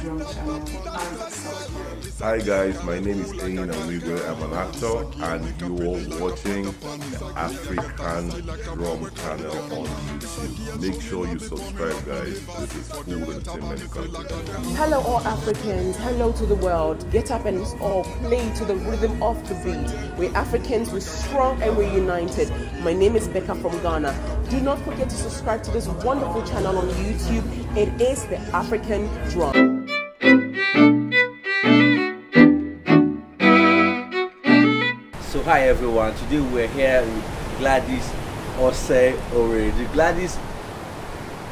Drum channel. Hi guys, my name is Ayin Awigwe. I'm an actor and you are watching the African Drum channel on YouTube. Make sure you subscribe guys. This is full entertainment content. Hello, all Africans. Hello to the world. Get up and let's all play to the rhythm of the beat. We're Africans, we're strong and we're united. My name is Becca from Ghana. Do not forget to subscribe to this wonderful channel on YouTube. It is the African Drum. Hi everyone, today we're here with Gladys Osei Owiredu. Gladys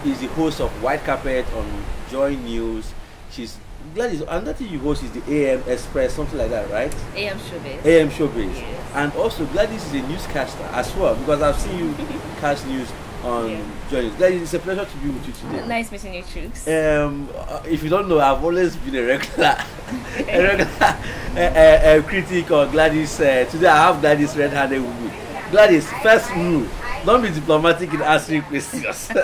is the host of White Carpet on Joy News. She's Gladys, another thing you host is the AM Express, something like that, right? AM Showbiz. AM Showbiz. Yes. And also Gladys is a newscaster as well because I've seen you cast news on Yeah. Joy News. Gladys, it's a pleasure to be with you today. Nice meeting you, Chooks. Um, uh, if you don't know, I've always been a regular, a uh, uh, critic or Gladys. Uh, today I have Gladys red-handed with me. Gladys, first rule: don't be diplomatic in answering questions.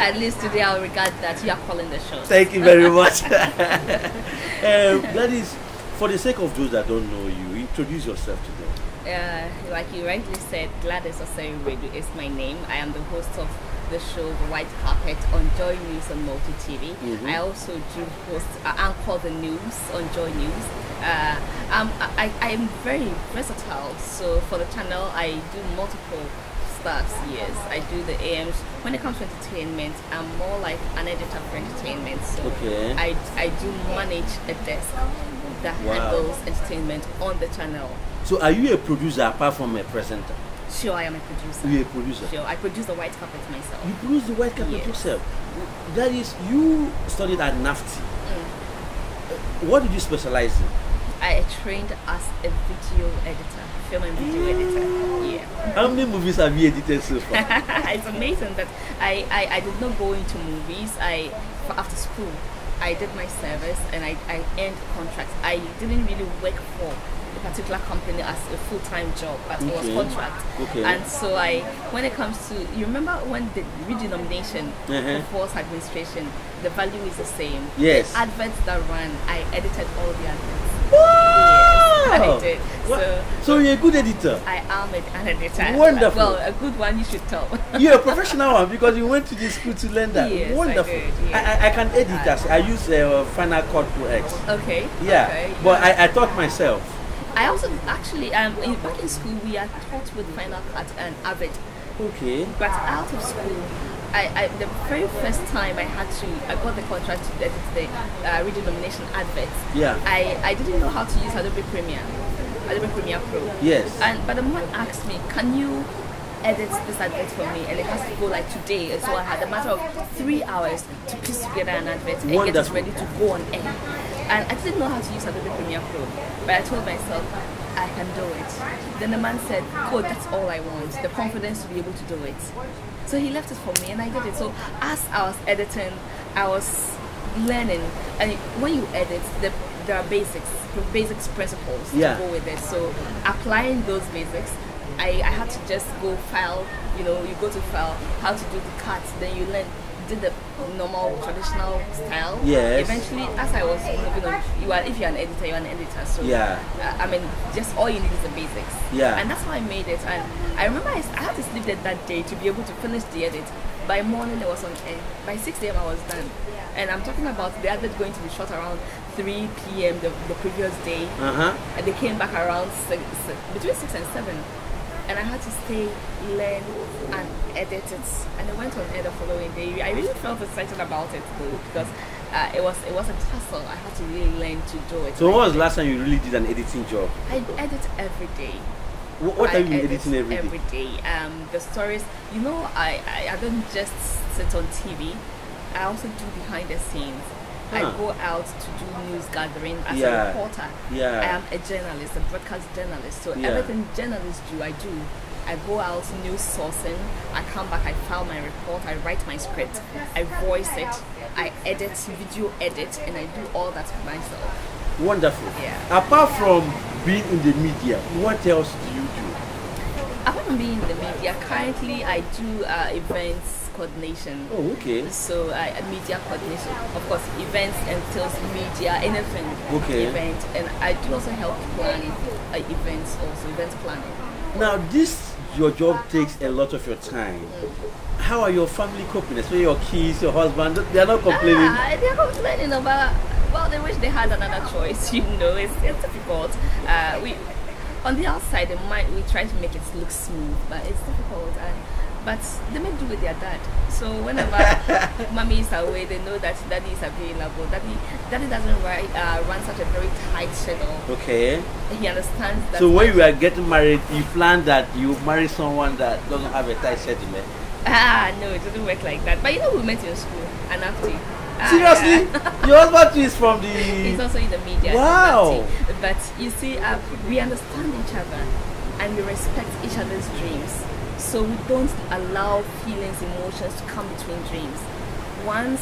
At least today I'll regard that you are calling the show. Thank you very much. um, Gladys, for the sake of those that don't know you, introduce yourself to them. Uh, like you rightly said, Gladys Osei Owiredu is my name. I am the host of the show The White Carpet on Joy News on Multi TV. Mhm. I also do host, uh, anchor the news on Joy News. Uh, um, I, I am very versatile, so for the channel I do multiple stuffs. Yes, I do the AMs. When it comes to entertainment, I'm more like an editor for entertainment. So Okay. I, I do manage a desk that Wow. handles entertainment on the channel. So, are you a producer apart from a presenter? Sure, I am a producer. You're a producer. Sure, I produce the white carpet myself. You produce the white carpet Yes. yourself. That is, you studied at NAFTI. Mm. What did you specialize in? I trained as a video editor, film and video editor. Yeah. How many movies have you edited so far? it's amazing that I, I, I did not go into movies. I after school, I did my service and I, I earned contracts. I didn't really work for a particular company as a full time job, but it was Okay. contract. Okay. And so I, when it comes to, you remember when the redenomination Uh-huh. of force administration, the value is the same. Yes. The adverts that ran, I edited all the adverts. I did. So So you're a good editor. I am an editor. Wonderful. Well, a good one you should tell. You're a professional one because you went to the school to learn that. Yes, I Wonderful. did, I. I, I can edit as I use uh, Final Cut Pro X. okay. Yeah, Okay. but I, I taught myself. I also actually um in, back in school we are taught with Final Cut and Avid, Okay. but out of school. I, I, the very first time I had to, I got the contract to edit the uh, redenomination adverts. Yeah. I, I didn't know how to use Adobe Premiere, Adobe Premiere Pro. Yes. And but the man asked me, "Can you edit this advert for me?" And it has to go like today. And so I had a matter of three hours to piece together an advert and get it ready to go on air. And I didn't know how to use Adobe Premiere Pro, but I told myself I can do it. Then the man said, "Code, that's all I want. The confidence to be able to do it." So he left it for me, and I did it. So as I was editing, I was learning. And when you edit, the, there are basics, basics principles Yeah. to go with it. So applying those basics, I, I had to just go file. You know, you go to file, how to do the cuts. Then you learn did the normal traditional style. Yes. Eventually, as I was moving on, you are if you're an editor, you're an editor. So Yeah. uh, I mean, just all you need is the basics. Yeah. And that's how I made it. And I remember I, I had to sleep there that day to be able to finish the edit. By morning, it was on air. By 6 a.m., I was done. And I'm talking about the edit going to be shot around 3 p.m. The, the previous day. Uh huh. And they came back around six, six, between 6 and 7. And I had to stay, learn, and edit it. And I went on air the following day. I really felt excited about it though, because uh, it was it was a tussle. I had to really learn to do it. So when was the last time you really did an editing job? I edit every day. Wh- What I have you been editing every day? Every day. Um, the stories, you know, I, I, I don't just sit on TV. I also do behind the scenes. I go out to do news gathering as Yeah. a reporter. Yeah. I am a journalist, a broadcast journalist. So Yeah. everything journalists do, I do. I go out news sourcing. I come back. I file my report. I write my script. I voice it. I edit, video edit, and I do all that myself. Wonderful. Yeah. Apart from being in the media, what else do you do? apart from being in the media, currently I do uh, events coordination. Oh, okay. So I uh, media coordination. Of course, events entails media, anything. Okay. Event, and I do also help plan uh, events, also event planning. Now, this your job takes a lot of your time. How are your family coping? Especially your kids, your husband. They are not complaining. Ah, they're complaining about. Well, they wish they had another choice. You know, it's, it's difficult. Uh, we on the outside, they might we try to make it look smooth, but it's difficult. And, but they make do with their dad. So whenever mommy is away, they know that daddy is available. Daddy, daddy doesn't write, uh, run such a very tight schedule. Okay. He understands that. So when you were getting married, you plan that you marry someone that doesn't have a tight schedule. eh? ah no, it doesn't work like that. But you know, we met in school, and after. Ah, Seriously, yeah. your husband is from the. He's also in the media. Wow. But you see, uh, we understand each other and we respect each other's dreams. So we don't allow feelings, emotions to come between dreams. Once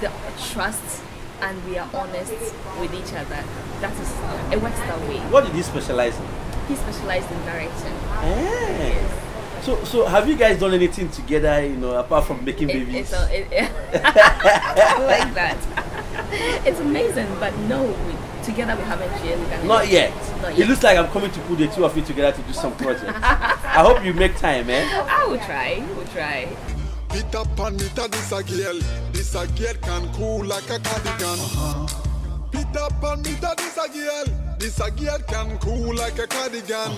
the trust and we are honest with each other, that is, it works that way. What did he specialize in? He specialized in direction. Eh. So, so have you guys done anything together? You know, apart from making It, babies. it's a, it, I like that. It's amazing, but no, together we haven't really Not yet. Not It looks like I'm coming to put the two of you together to do some projects. I hope you make time, eh? I will try. We'll try. Peter Pan, meter this a girl. This a girl can cool like a cardigan. Peter Pan, meter this a girl. This a girl can cool like a cardigan.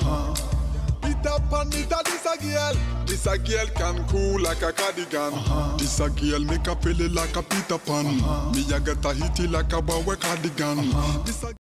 Peter Pan, meter this a girl. This a girl can cool like a cardigan. Uh-huh. This a girl make a feel like a Peter Pan. Uh-huh. Me a get a hitty like a boy cardigan. Uh-huh. This a